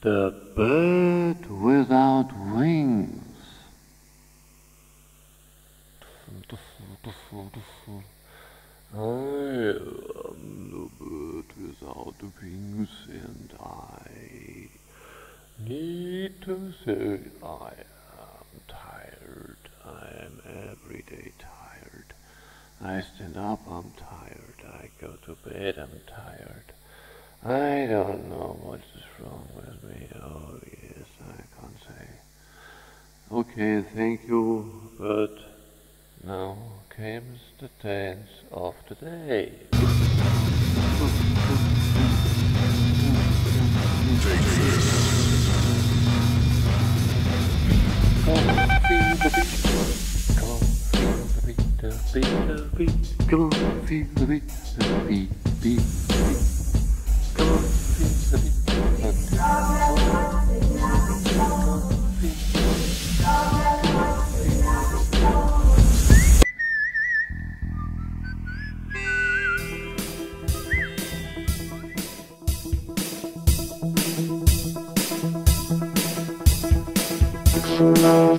The bird without wings. I am the bird without wings, and I need to say I am tired. I am every day tired. I stand up, I'm tired. I go to bed, I'm tired. I don't know what is wrong with me. Oh, yes, I can't say. Okay, thank you, but now comes the dance of the day. Come on, feel the beat. Feel the beat, the beat, the beat. The beat, the beat, beat, beat. Come on,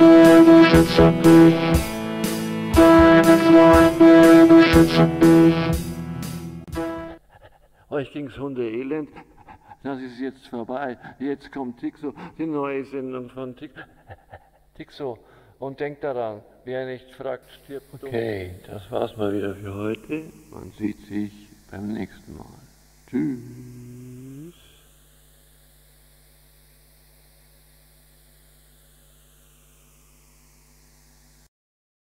beat, the beat. Come on, feel the beat. Euch ging's Hunde-Elend. Das ist jetzt vorbei. Jetzt kommt Tixo, die neue Sendung von Tix Tixo. Und denkt daran, wer nicht fragt, stirbt. Okay, das war's mal wieder für heute. Man sieht sich beim nächsten Mal. Tschüss.